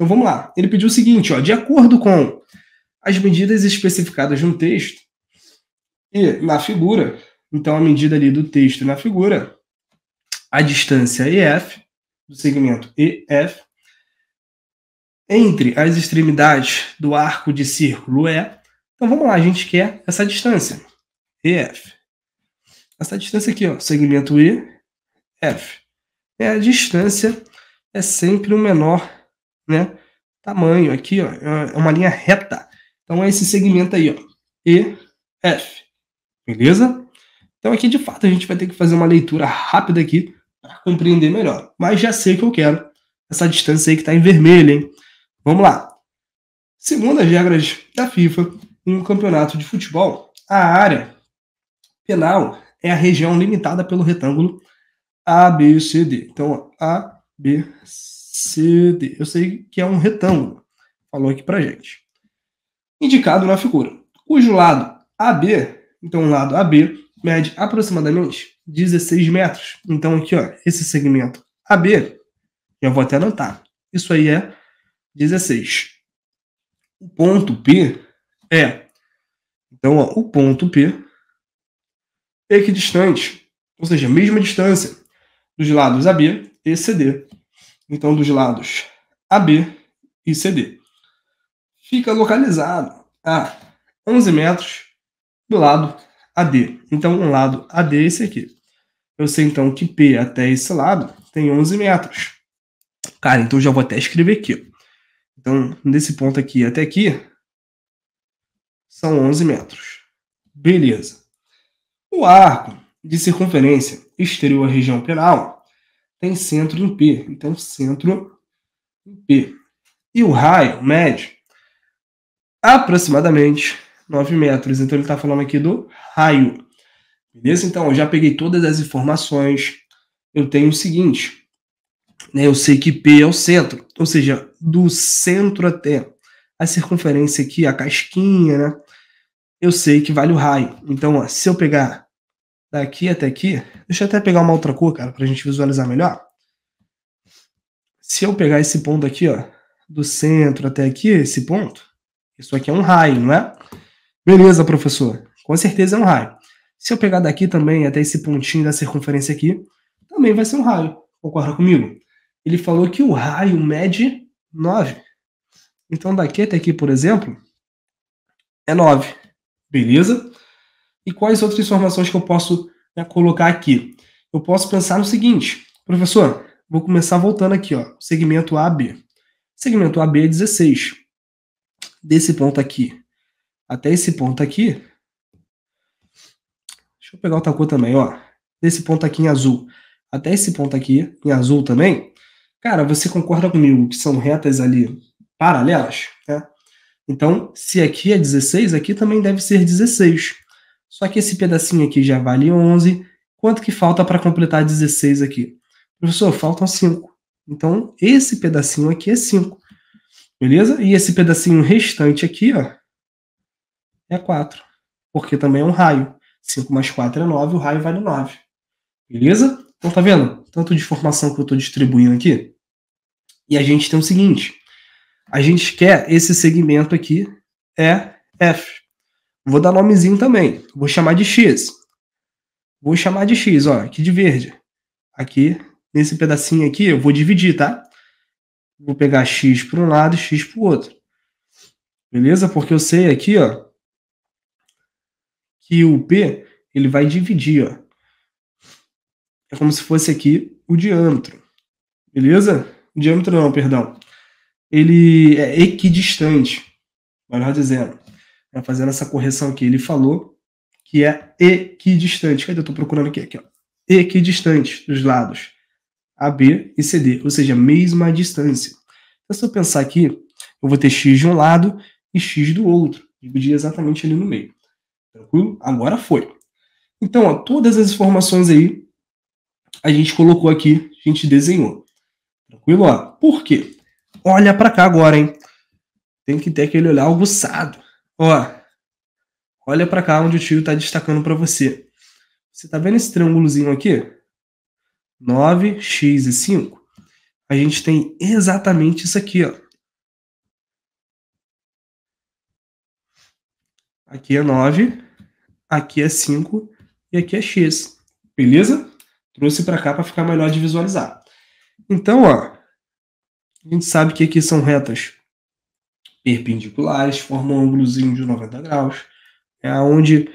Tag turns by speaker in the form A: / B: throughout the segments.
A: Então vamos lá. Ele pediu o seguinte, ó, de acordo com as medidas especificadas no texto e na figura, então a medida ali do texto na figura, a distância EF, do segmento EF, entre as extremidades do arco de círculo E. Então vamos lá, a gente quer essa distância, EF. Essa distância aqui, ó, segmento EF. É a distância é sempre o menor, né, tamanho aqui, ó, é uma linha reta. Então é esse segmento aí, ó, EF. Beleza? Então aqui de fato a gente vai ter que fazer uma leitura rápida aqui para compreender melhor. Mas já sei que eu quero essa distância aí que está em vermelho, hein? Vamos lá. Segundo as regras da FIFA, em um campeonato de futebol, a área penal é a região limitada pelo retângulo ABCD. Então, ABCD. Eu sei que é um retângulo. Falou aqui pra gente. Indicado na figura. Cujo lado AB, então o lado AB, mede aproximadamente 16 metros. Então, aqui, ó, esse segmento AB, eu vou até anotar. Isso aí é 16. O ponto P é. Então, ó, o ponto P equidistante, ou seja, mesma distância dos lados AB e CD. Então, dos lados AB e CD. Fica localizado a 11 metros do lado AD. Então, um lado AD é esse aqui. Eu sei então que P até esse lado tem 11 metros. Cara, então já vou até escrever aqui. Então, nesse ponto aqui até aqui, são 11 metros. Beleza. O arco de circunferência exterior à região penal tem centro em P. Então, centro em P. E o raio mede aproximadamente 9 metros. Então, ele está falando aqui do raio. Beleza? Então, eu já peguei todas as informações. Eu tenho o seguinte: né? Eu sei que P é o centro, ou seja, do centro até a circunferência aqui, a casquinha, né? Eu sei que vale o raio. Então, ó, se eu pegar daqui até aqui, deixa eu até pegar uma outra cor, cara, para a gente visualizar melhor. Se eu pegar esse ponto aqui, ó, do centro até aqui, esse ponto, isso aqui é um raio, não é? Beleza, professor. Com certeza é um raio. Se eu pegar daqui também até esse pontinho da circunferência aqui, também vai ser um raio. Concorda comigo? ele falou que o raio mede 9. Então, daqui até aqui, por exemplo, é 9. Beleza? E quais outras informações que eu posso né, colocar aqui? Eu posso pensar no seguinte, professor, vou começar voltando aqui, ó, segmento AB. Segmento AB é 16. Desse ponto aqui até esse ponto aqui. Deixa eu pegar outra cor também, ó. Desse ponto aqui em azul até esse ponto aqui em azul também, Cara, você concorda comigo que são retas ali paralelas? Né? Então, se aqui é 16, aqui também deve ser 16. Só que esse pedacinho aqui já vale 11. Quanto que falta para completar 16 aqui? Professor, faltam 5. Então, esse pedacinho aqui é 5. Beleza? E esse pedacinho restante aqui, ó, é 4. Porque também é um raio. 5 mais 4 é 9, o raio vale 9. Beleza? Então, tá vendo? Tanto de informação que eu estou distribuindo aqui. E a gente tem o seguinte: a gente quer esse segmento aqui, é F. Vou dar nomezinho também. Vou chamar de X. Vou chamar de X, ó, aqui de verde. Aqui, nesse pedacinho aqui, eu vou dividir, tá? Vou pegar X para um lado e X para o outro. Beleza? Porque eu sei aqui, ó, que o P, ele vai dividir, ó é como se fosse aqui o diâmetro. Beleza? O diâmetro não, perdão. Ele é equidistante, melhor dizendo. É fazendo essa correção aqui, ele falou que é equidistante. Cadê? Eu estou procurando aqui, aqui, ó. Equidistante dos lados AB e CD, ou seja, mesma distância. Então, se eu pensar aqui, eu vou ter x de um lado e x do outro. Dividir exatamente ali no meio. Tranquilo? Agora foi. Então, ó, todas as informações aí a gente colocou aqui, a gente desenhou. Tranquilo? Ó. Por quê? Olha para cá agora, hein? Tem que ter aquele olhar aguçado. Ó, olha para cá onde o tio está destacando para você. Você está vendo esse triângulozinho aqui? 9, x e 5. A gente tem exatamente isso aqui, ó. Aqui é 9, aqui é 5 e aqui é x. Beleza? Trouxe para cá para ficar melhor de visualizar. Então, ó, a gente sabe que aqui são retas perpendiculares, formam um ângulozinho de 90 graus. É onde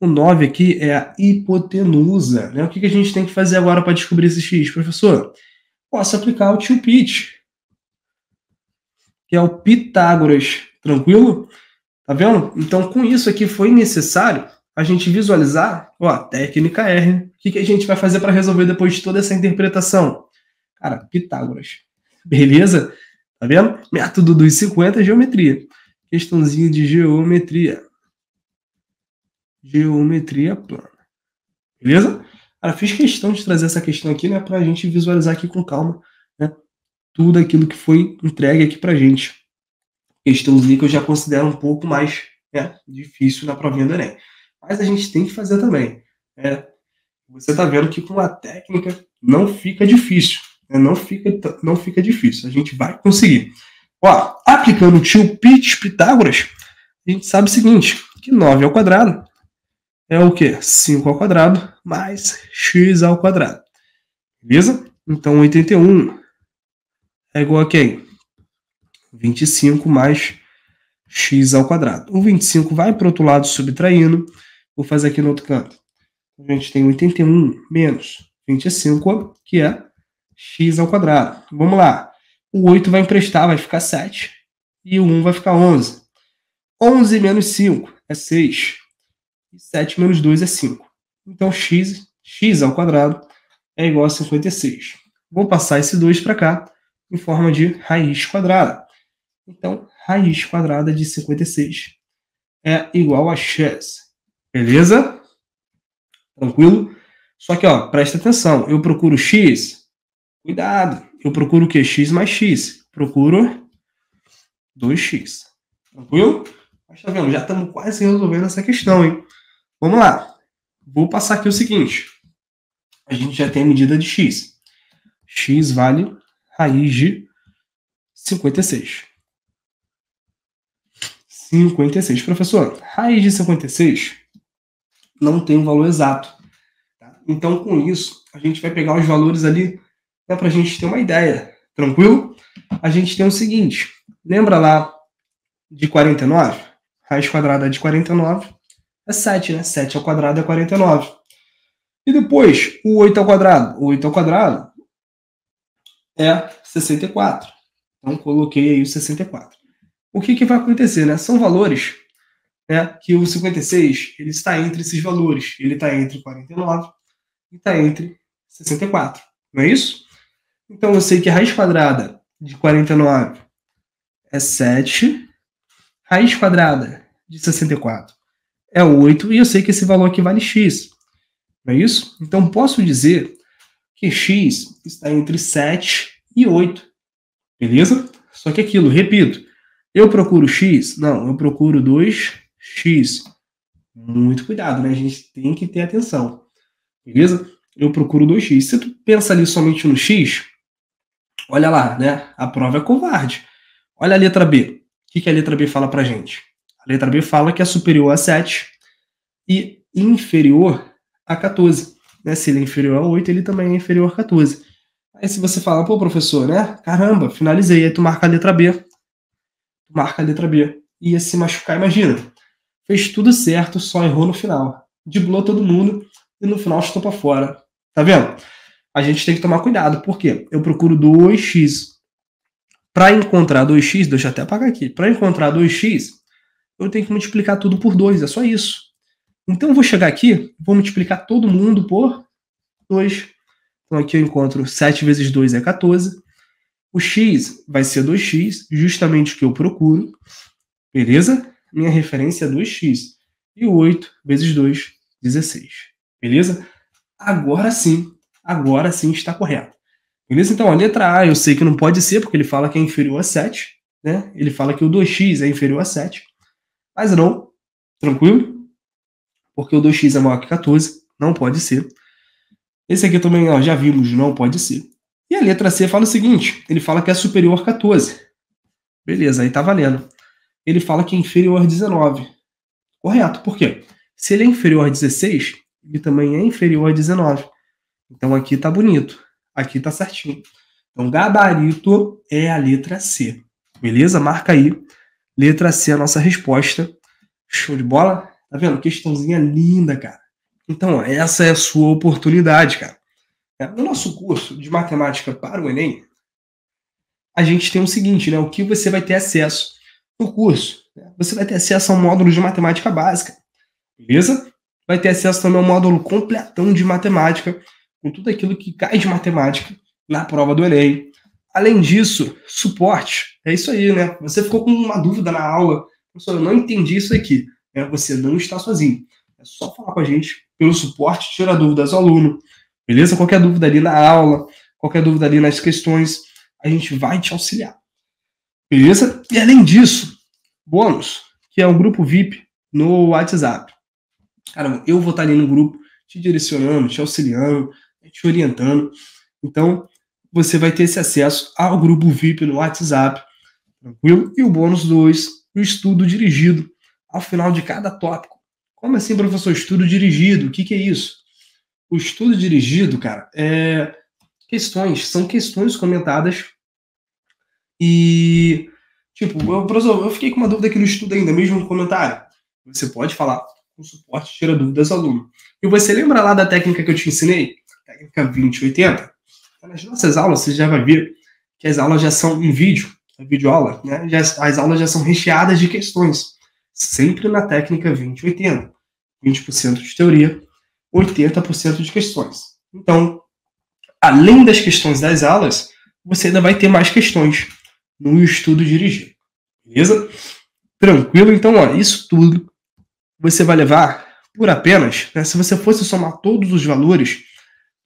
A: o 9 aqui é a hipotenusa. Né? O que, que a gente tem que fazer agora para descobrir esse x, professor? Posso aplicar o tio Pit, que é o Pitágoras. Tranquilo? Tá vendo? Então, com isso aqui foi necessário a gente visualizar, ó, técnica R. O que, que a gente vai fazer para resolver depois de toda essa interpretação? Cara, Pitágoras. Beleza? Tá vendo? Método dos 50, geometria. Questãozinha de geometria. Geometria plana. Beleza? Cara, fiz questão de trazer essa questão aqui, né, para a gente visualizar aqui com calma, né, tudo aquilo que foi entregue aqui para gente. Questãozinha que eu já considero um pouco mais né, difícil na provinha do Enem. Mas a gente tem que fazer também. Né? Você está vendo que com a técnica não fica difícil. Né? Não, fica, não fica difícil. A gente vai conseguir. Ó, aplicando o tio Pit Pitágoras, a gente sabe o seguinte, que 9 ao quadrado é o quê? 5 ao quadrado mais x ao quadrado. Beleza? Então, 81 é igual a quem? 25 mais x ao quadrado. O 25 vai para o outro lado subtraindo. Vou fazer aqui no outro canto. A gente tem 81 menos 25, que é x ao quadrado. Vamos lá. O 8 vai emprestar, vai ficar 7. E o 1 vai ficar 11. 11 menos 5 é 6. E 7 menos 2 é 5. Então, x, x ao quadrado é igual a 56. Vou passar esse 2 para cá em forma de raiz quadrada. Então, raiz quadrada de 56 é igual a x. Beleza? Tranquilo? Só que, ó, presta atenção. Eu procuro x. Cuidado. Eu procuro o quê? x mais x. Procuro 2x. Tranquilo? Mas tá vendo? Já estamos quase resolvendo essa questão, hein? Vamos lá. Vou passar aqui o seguinte. A gente já tem a medida de x. x vale raiz de 56. 56. Professor, raiz de 56 não tem um valor exato. Tá? Então, com isso, a gente vai pegar os valores ali né, para a gente ter uma ideia. Tranquilo? A gente tem o seguinte: lembra lá de 49? Raiz quadrada de 49 é 7, né? 7 ao quadrado é 49. E depois, o 8 ao quadrado. O 8 ao quadrado é 64. Então, coloquei aí o 64 o que, que vai acontecer? Né? São valores né, que o 56 ele está entre esses valores. Ele está entre 49 e está entre 64. Não é isso? Então eu sei que a raiz quadrada de 49 é 7, raiz quadrada de 64 é 8, e eu sei que esse valor aqui vale x. Não é isso? Então posso dizer que x está entre 7 e 8. Beleza? Só que aquilo, repito, eu procuro X? Não, eu procuro 2X. Muito cuidado, né? A gente tem que ter atenção. Beleza? Eu procuro 2X. Se tu pensa ali somente no X, olha lá, né? A prova é covarde. Olha a letra B. O que, que a letra B fala pra gente? A letra B fala que é superior a 7 e inferior a 14. Né? Se ele é inferior a 8, ele também é inferior a 14. Aí se você fala, pô, professor, né? Caramba, finalizei. Aí tu marca a letra B marca a letra B. Ia se machucar, imagina. Fez tudo certo, só errou no final. Diblou todo mundo e no final estou para fora. Tá vendo? A gente tem que tomar cuidado, porque eu procuro 2x. Para encontrar 2x, deixa eu até apagar aqui. Para encontrar 2x, eu tenho que multiplicar tudo por 2, é só isso. Então eu vou chegar aqui, vou multiplicar todo mundo por 2. Então aqui eu encontro 7 vezes 2 é 14. O x vai ser 2x, justamente o que eu procuro. Beleza? Minha referência é 2x. E o 8 vezes 2, 16. Beleza? Agora sim, agora sim está correto. Beleza? Então, a letra A eu sei que não pode ser, porque ele fala que é inferior a 7. Né? Ele fala que o 2x é inferior a 7. Mas não, tranquilo? Porque o 2x é maior que 14, não pode ser. Esse aqui também ó, já vimos, não pode ser. E a letra C fala o seguinte: ele fala que é superior a 14. Beleza, aí tá valendo. Ele fala que é inferior a 19. Correto. Por quê? Se ele é inferior a 16, ele também é inferior a 19. Então aqui tá bonito. Aqui tá certinho. Então gabarito é a letra C. Beleza? Marca aí. Letra C é a nossa resposta. Show de bola? Tá vendo? Questãozinha linda, cara. Então, essa é a sua oportunidade, cara. É, no nosso curso de matemática para o Enem, a gente tem o seguinte, né? O que você vai ter acesso no curso? Você vai ter acesso ao módulo de matemática básica, beleza? Vai ter acesso também ao módulo completão de matemática, com tudo aquilo que cai de matemática na prova do Enem. Além disso, suporte. É isso aí, né? Você ficou com uma dúvida na aula, professor, eu não entendi isso aqui. É, você não está sozinho. É só falar com a gente pelo suporte, tirar dúvidas ao aluno. Beleza? Qualquer dúvida ali na aula, qualquer dúvida ali nas questões, a gente vai te auxiliar. Beleza? E além disso, bônus, que é um grupo VIP no WhatsApp. Cara, eu vou estar ali no grupo te direcionando, te auxiliando, te orientando. Então, você vai ter esse acesso ao grupo VIP no WhatsApp, tranquilo? E o bônus 2, o estudo dirigido ao final de cada tópico. Como assim, professor? Estudo dirigido? O que, que é isso? O estudo dirigido, cara, é questões, são questões comentadas e, tipo, eu, professor, eu fiquei com uma dúvida aqui no estudo ainda, mesmo no comentário. Você pode falar com suporte, tira dúvidas aluno. E você lembra lá da técnica que eu te ensinei? Técnica 2080? Nas nossas aulas, você já vai ver que as aulas já são em vídeo, a videoaula, né? Já, as aulas já são recheadas de questões sempre na técnica 20-80. 20% de teoria, 80% de questões. Então, além das questões das aulas, você ainda vai ter mais questões no estudo dirigido. Beleza? Tranquilo? Então, isso tudo você vai levar por apenas, né, se você fosse somar todos os valores,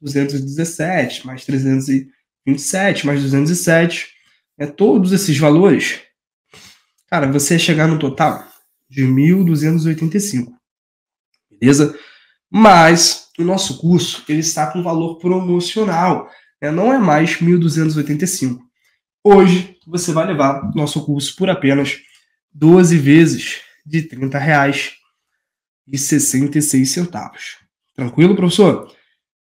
A: 217 mais 327 mais 207, né, todos esses valores, cara, você chegar no total de 1.285. Beleza? Mas o nosso curso ele está com valor promocional, né? não é mais 1.285. Hoje você vai levar nosso curso por apenas 12 vezes de R$ 30,66. Tranquilo, professor?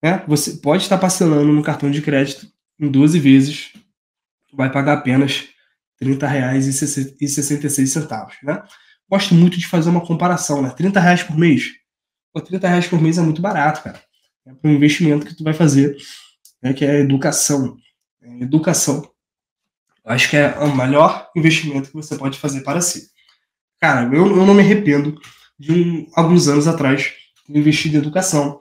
A: É, você pode estar parcelando no cartão de crédito em 12 vezes, vai pagar apenas R$ 30,66, né? gosto muito de fazer uma comparação, né? 30 reais por mês. 30 reais por mês é muito barato, cara. É para um investimento que tu vai fazer, né, que é educação. É, educação. Eu acho que é o melhor investimento que você pode fazer para si. Cara, eu, eu não me arrependo de um, alguns anos atrás investir em educação.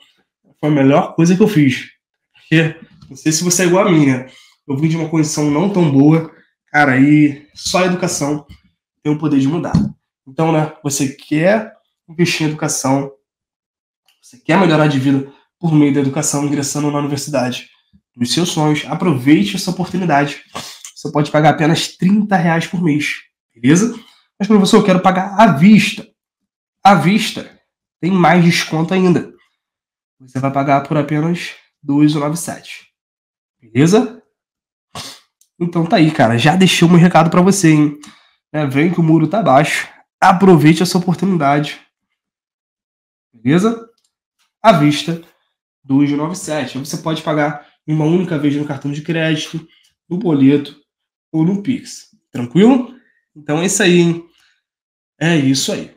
A: Foi a melhor coisa que eu fiz. Porque, não sei se você é igual a mim, né? Eu vim de uma condição não tão boa, cara, e só a educação tem o poder de mudar. Então, né, você quer investir em educação, você quer melhorar de vida por meio da educação, ingressando na universidade dos seus sonhos, aproveite essa oportunidade. Você pode pagar apenas 30 reais por mês, beleza? Mas, professor, eu quero pagar à vista. À vista tem mais desconto ainda. Você vai pagar por apenas 2,97. Beleza? Então tá aí, cara. Já deixei um recado para você, hein? É, vem que o muro tá baixo aproveite essa oportunidade. Beleza? À vista, 297. Você pode pagar uma única vez no cartão de crédito, no boleto ou no Pix. Tranquilo? Então é isso aí, hein? É isso aí.